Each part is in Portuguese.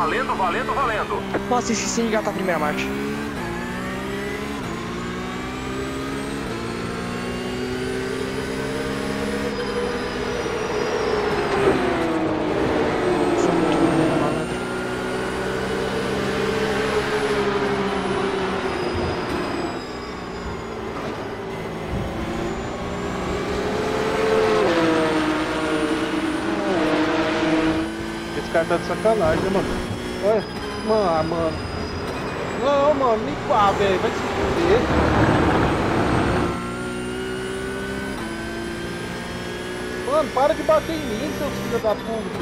Valendo, valendo, valendo. Nossa, esqueci de engatar a primeira marcha. Cara tá de sacanagem, né, mano? Mano. Não, mano, nem pá, velho. Vai se fuder. Mano, para de bater em mim, seus filhos da puta.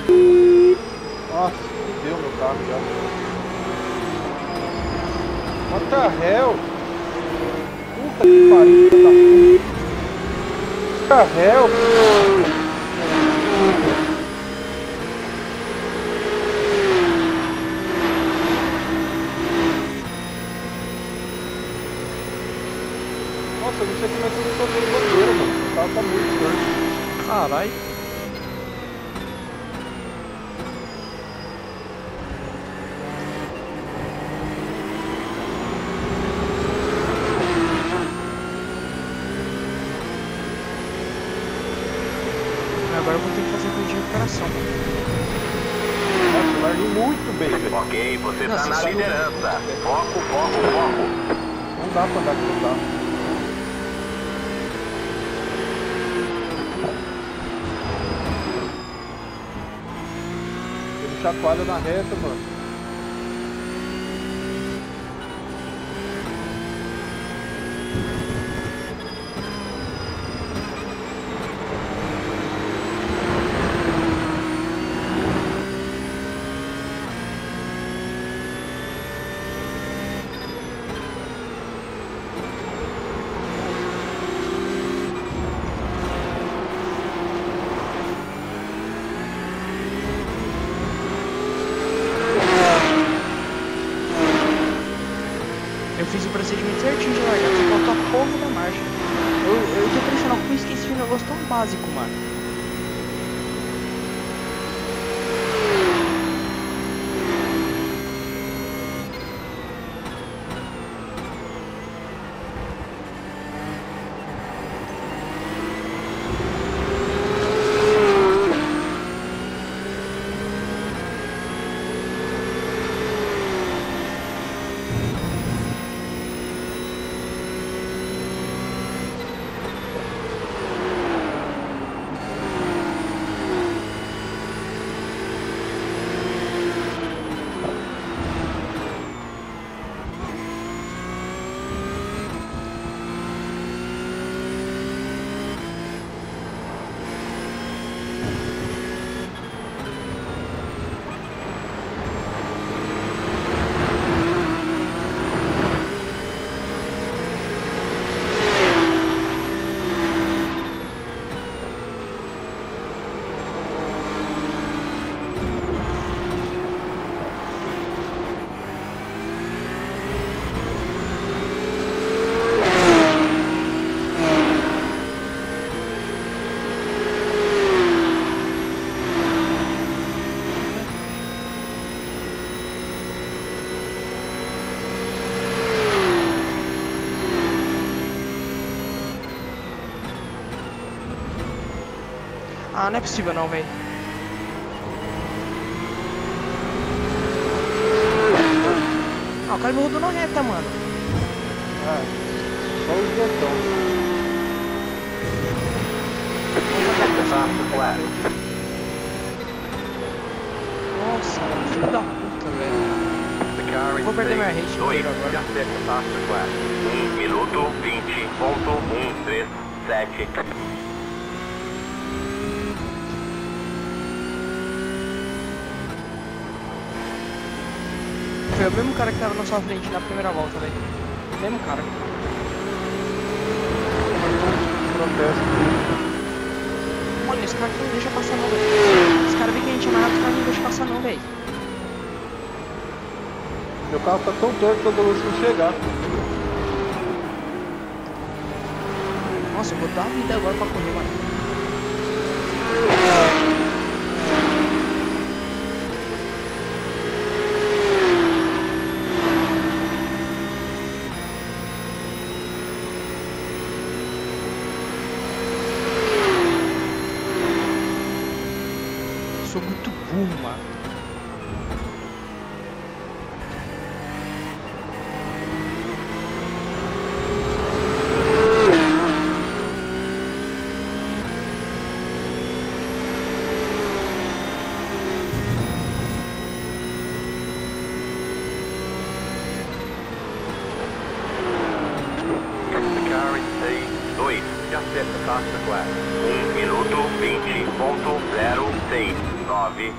Nossa, fudeu meu carro já. What the hell? Puta que pariu, filho da puta. What the hell? Nossa, eu não sei como é que eu não tomei bandeira, mano. O carro tá muito forte. Caralho. Agora eu vou ter que fazer corrida de recuperação. Nossa, muito bem, velho. Ok, você Nossa, tá na é liderança. Foco, foco, foco. Não dá pra andar com o carro. Chacoalha na reta, mano. Eu fiz o procedimento certinho de largar, só faltou a porra da marcha. Eu, eu tô impressionado como eu esqueci de um negócio tão básico, mano. Ah, não é possível não, velho. Ah, o cara me rodou na reta, mano. Ah, só. Fast flat. Nossa, mano, filho da puta, velho. Vou perder minha rede agora. just check the faster class. 1 minuto 20.137. o mesmo cara que tava na sua frente na primeira volta, velho. Mesmo cara. Mano, esse cara não deixa passar não, velho. Esse cara vê que a gente é mais rápido, o cara não deixa passar não, velho. Meu carro tá tão torto que eu tô conseguindo chegar. Nossa, eu vou dar a vida agora pra correr, mano. Um minuto vinte ponto zero seis nove.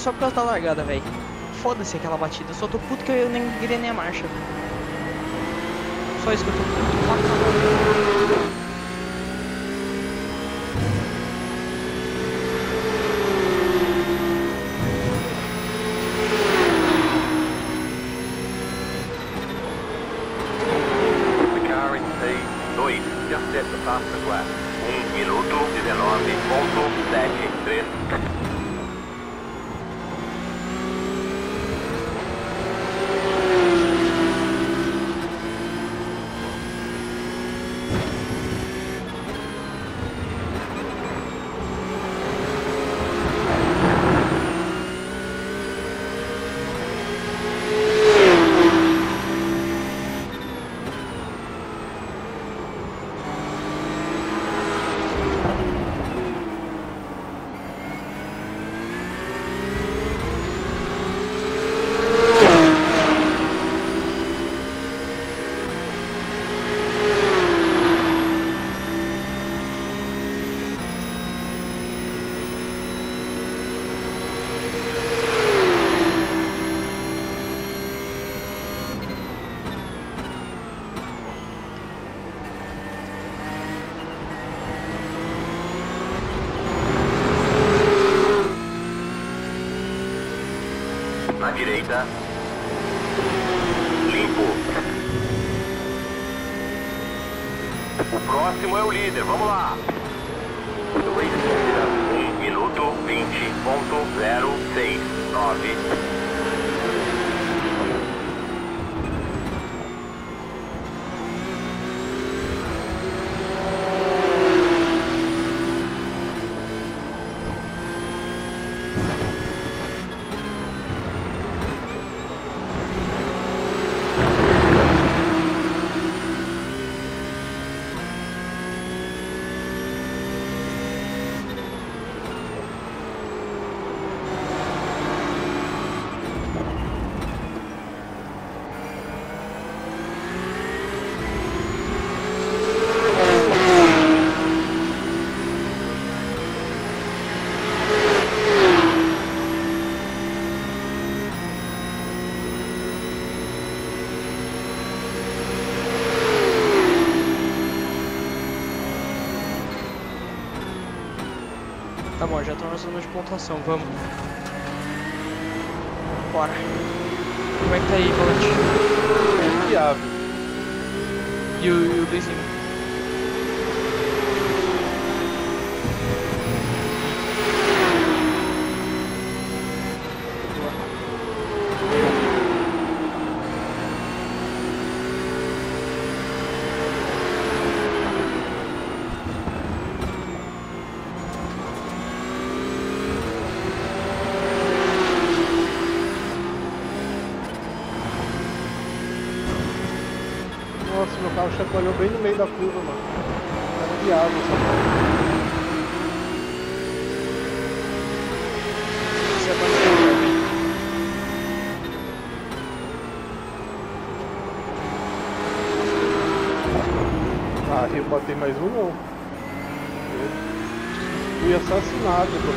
só por causa da largada, velho. Foda-se aquela batida, eu só tô puto que eu nem virei nem a marcha. Só isso que eu tô puto. Tá, tá já tô na zona de pontuação, vamos. Bora. Como é que tá aí, Volante? Viável. E o, e o Luizinho? Nossa, meu carro chacoalhou bem no meio da curva, mano. Era essa abandonou pra mim. Ah, eu botei mais um não. Fui assassinado, eu tô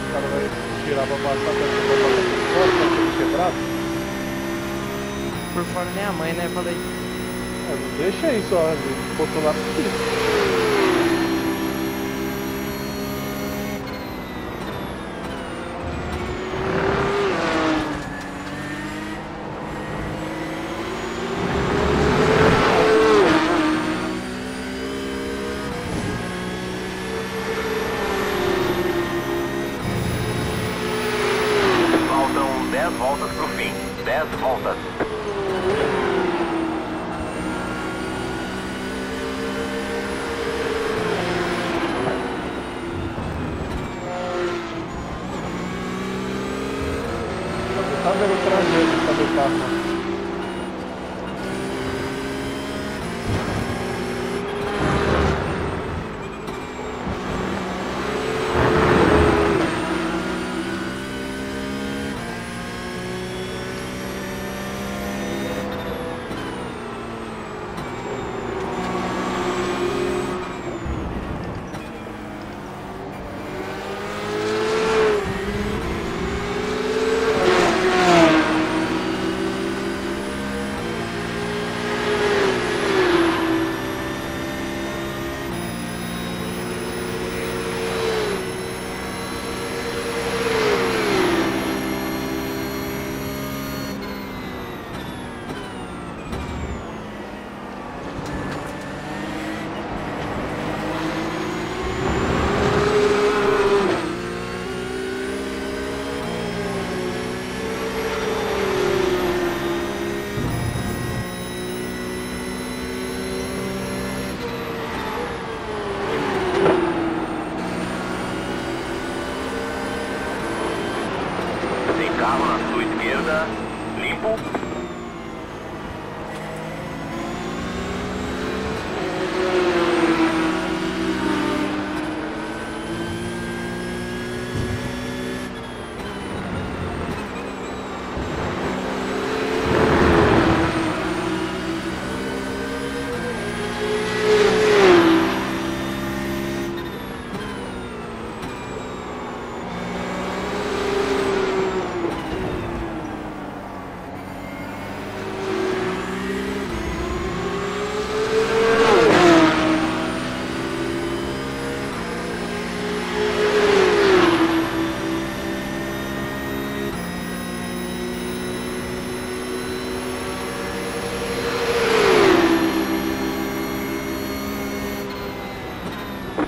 O cara vai tirar pra passar pra cima pra fora, tá tudo quebrado. Por fora nem a mãe, né? Falei. É, não deixa só, ele botou lá pro fim. Faltam 10 voltas pro fim. 10 voltas. Tá vendo o trajeto tá do carro, mano. Tem carro na sua esquerda. Limpo.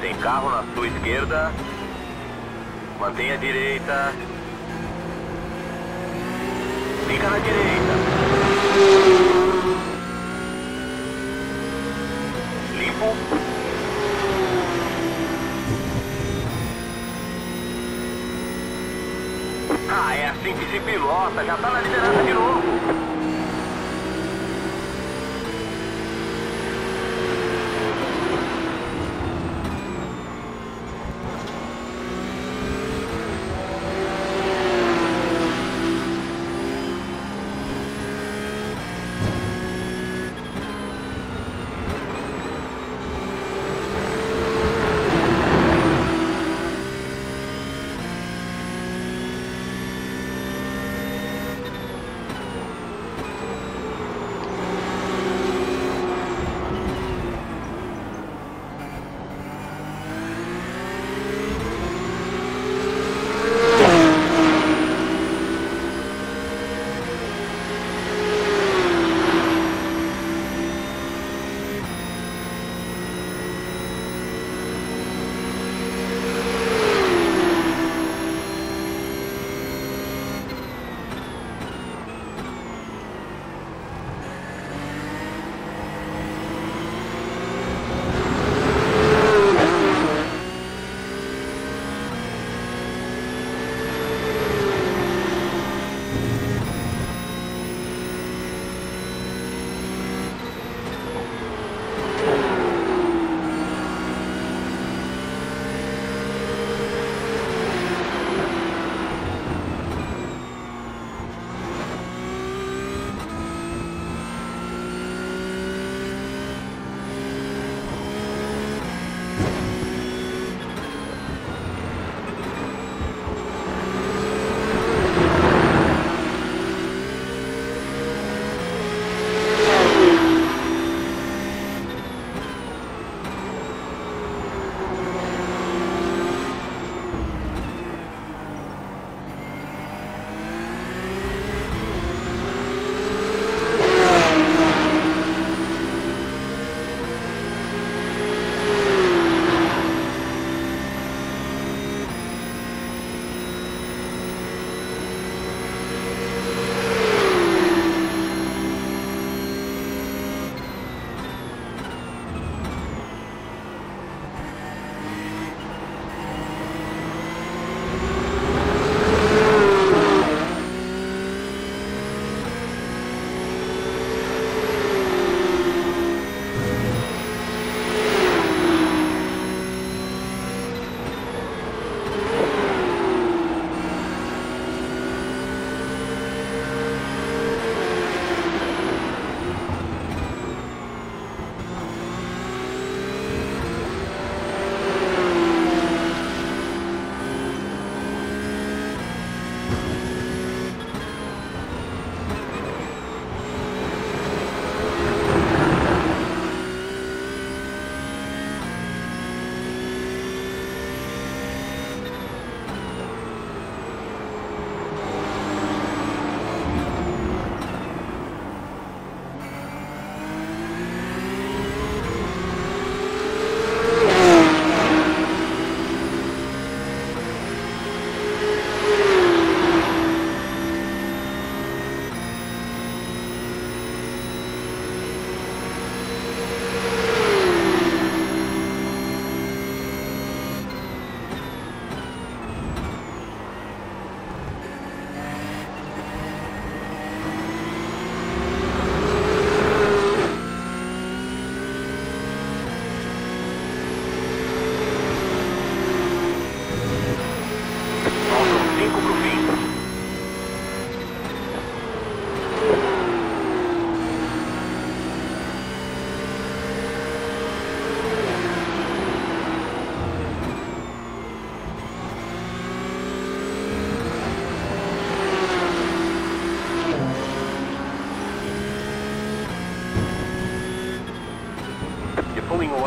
Tem carro na sua esquerda. Mantenha a direita. Fica na direita. Limpo. Ah, é assim que se pilota. Já tá na liderança de novo.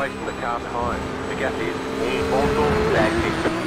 away from the car behind. The gap is Bonsall Magnet.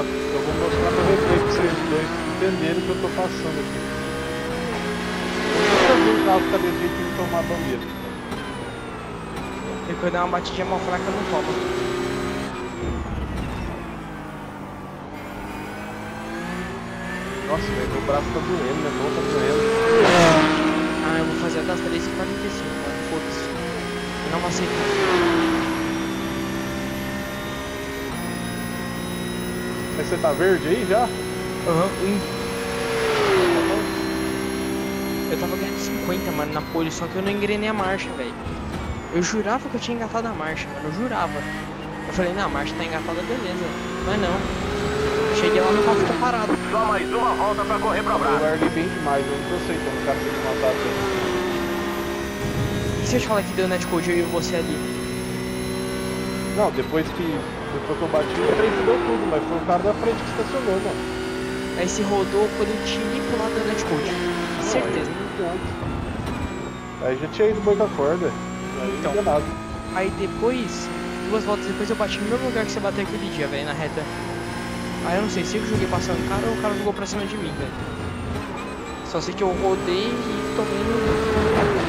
Ó, eu vou mostrar pra replay pra vocês dois entenderem o que eu tô passando aqui. Eu nunca vi um carro ficar desse jeito sem tomar bandeira. Depois dar uma batidinha mal fraca não toma. Nossa, velho, meu braço tá doendo, minha mão tá doendo. Ah, eu vou fazer até as 3h45, mano. Foda-se. Eu não vou Mas você tá verde aí já? Aham, um. Eu tava ganhando 50, mano, na pole, só que eu não engrenei a marcha, velho. Eu jurava que eu tinha engatado a marcha, mano, eu jurava. Eu falei, não, a marcha tá engatada, beleza. Mas não. Cheguei lá, meu carro ficou parado. Só mais uma volta pra correr Eu braço. larguei bem demais, eu não tô aceitando o cara me matado. E se eu te falar que deu netcode eu e você ali? Não, depois que, depois que eu bati, o trem deu tudo, mas foi o cara da frente que estacionou, mano. Aí se rodou quando ele tinha ir pro lado da netcode. Certeza. Aí, já tinha ido boi com a corda. Aí Então. nada. Aí depois, duas voltas depois, eu bati no mesmo lugar que você bateu aquele dia, velho, na reta. Aí eu não sei se eu joguei passando o cara ou o cara jogou pra cima de mim, velho. Só sei que eu rodei e tomei no.